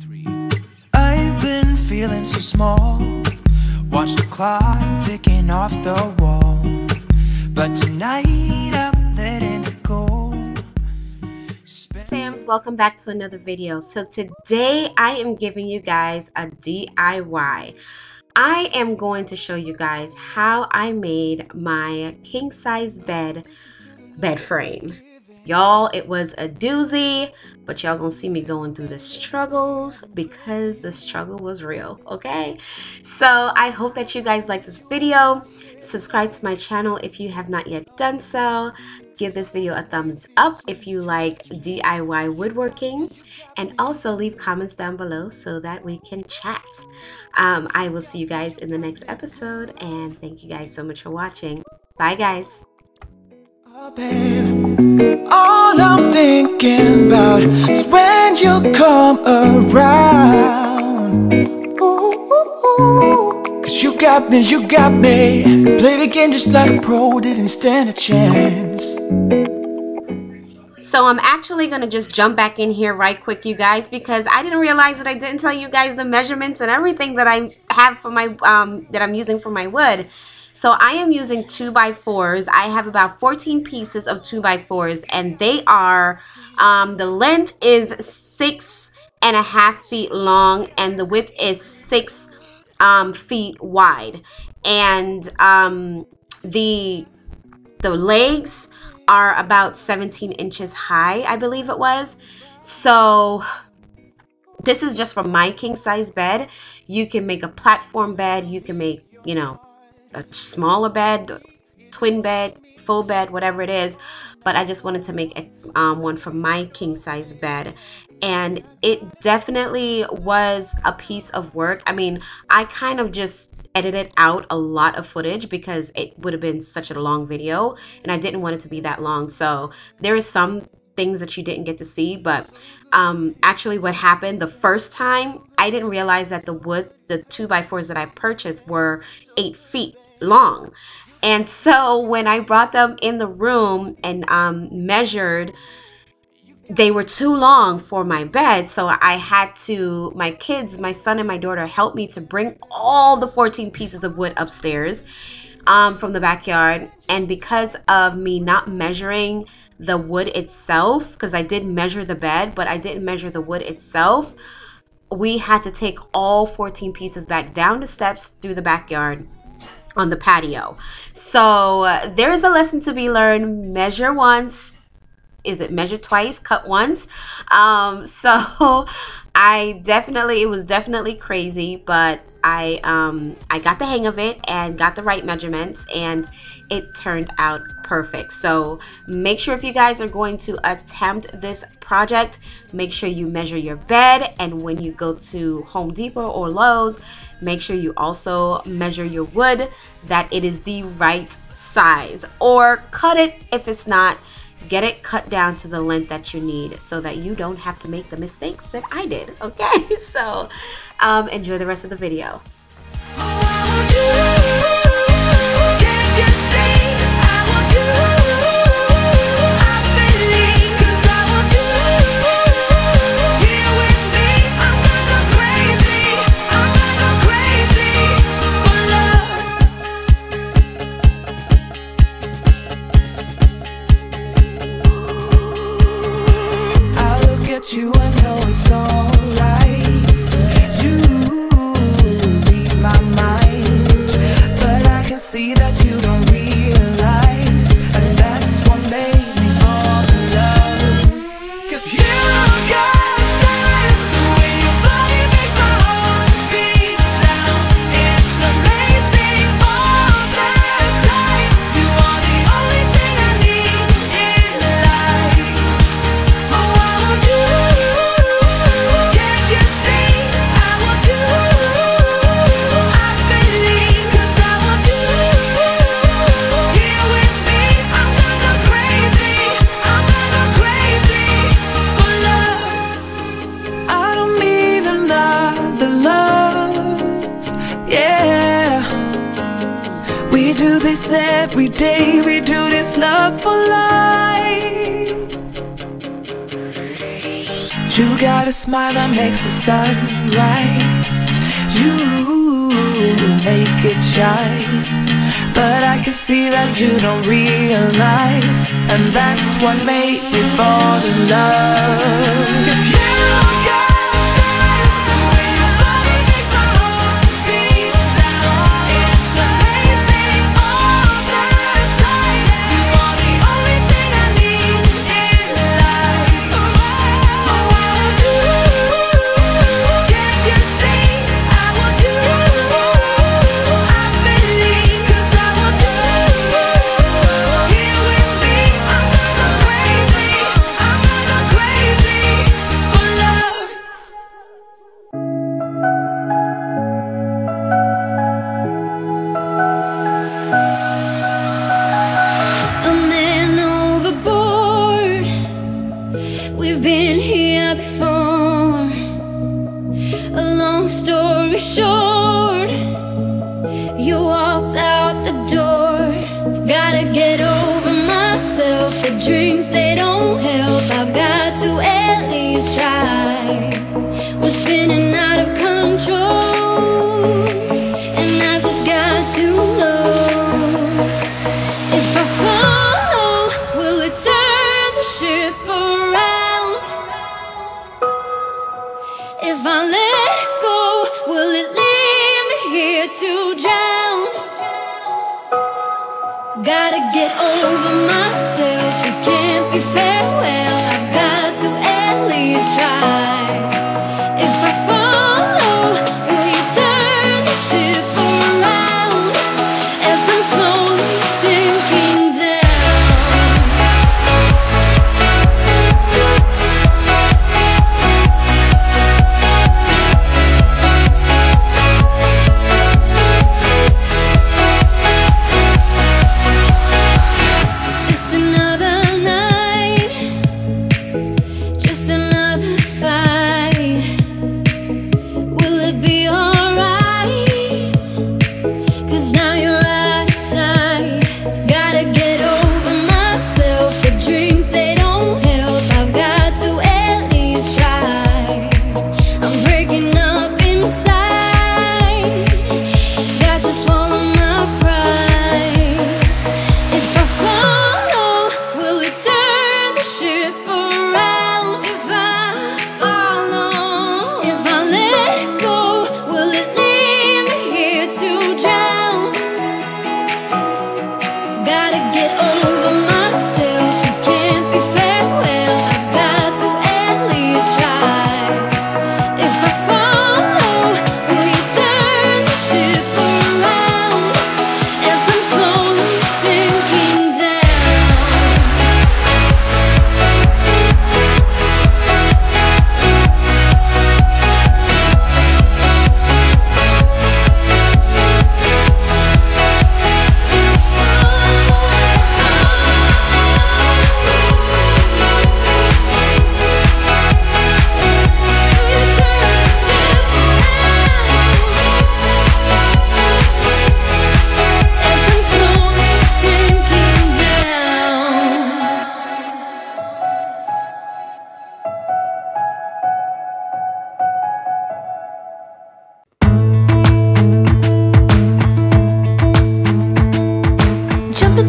three. I've been feeling so small. Watch the clock ticking off the wall. But tonight I'm letting it go. Spend- fams welcome back to another video so today i am giving you guys a diy i am going to show you guys how i made my king size bed bed frame y'all it was a doozy but y'all gonna see me going through the struggles because the struggle was real okay so i hope that you guys like this video subscribe to my channel if you have not yet done so give this video a thumbs up if you like DIY woodworking and also leave comments down below so that we can chat. Um, I will see you guys in the next episode and thank you guys so much for watching. Bye guys. Babe, all I'm thinking about is when you come around. Cause you got me, you got me. Play the game just like a pro, didn't stand a chance. So I'm actually going to just jump back in here right quick, you guys, because I didn't realize that I didn't tell you guys the measurements and everything that I have for my, um, that I'm using for my wood. So I am using 2 by 4s I have about 14 pieces of 2 by 4s and they are, um, the length is six and a half feet long and the width is six um, feet wide. And um, the, the legs are about 17 inches high, I believe it was. So this is just for my king size bed. You can make a platform bed. You can make, you know, a smaller bed, twin bed, full bed, whatever it is. But I just wanted to make a, um, one for my king size bed. And it definitely was a piece of work. I mean, I kind of just edited out a lot of footage because it would have been such a long video and I didn't want it to be that long. So there is some things that you didn't get to see, but um, actually what happened the first time, I didn't realize that the wood, the two by fours that I purchased were eight feet long. And so when I brought them in the room and um, measured, they were too long for my bed. So I had to, my kids, my son and my daughter helped me to bring all the 14 pieces of wood upstairs um, from the backyard. And because of me not measuring the wood itself, because I did measure the bed, but I didn't measure the wood itself, we had to take all 14 pieces back down the steps through the backyard on the patio. So uh, there is a lesson to be learned. Measure once. Is it measure twice, cut once? Um, so I definitely, it was definitely crazy, but I um, I got the hang of it and got the right measurements and it turned out perfect. So make sure if you guys are going to attempt this project, make sure you measure your bed and when you go to Home Depot or Lowe's, make sure you also measure your wood that it is the right size. Or cut it if it's not. Get it cut down to the length that you need so that you don't have to make the mistakes that I did okay? So um, enjoy the rest of the video do this every day, we do this love for life. You got a smile that makes the sun rise. You make it shine. But I can see that you don't realize. And that's what made me fall in love. Gotta get over myself, this can't be farewell I've got to at least try. Cause now you're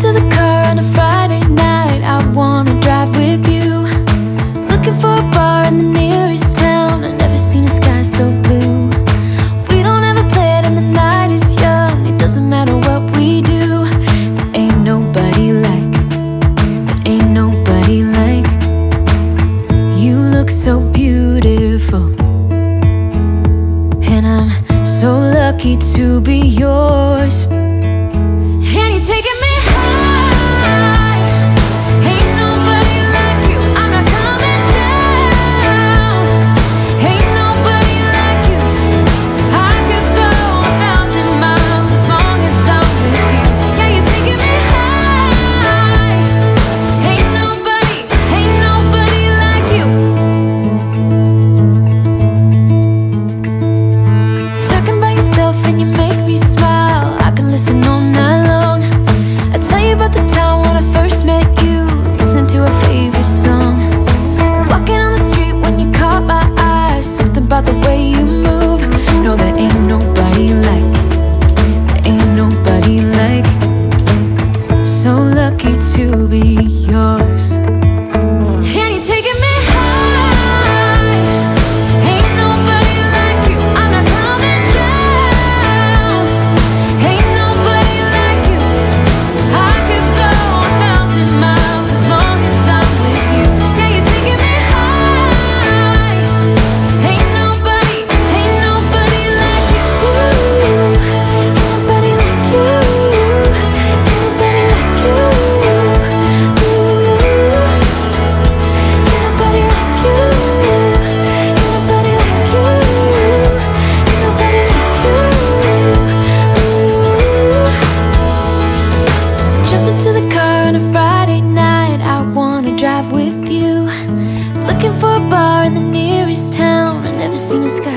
to the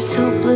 so blue.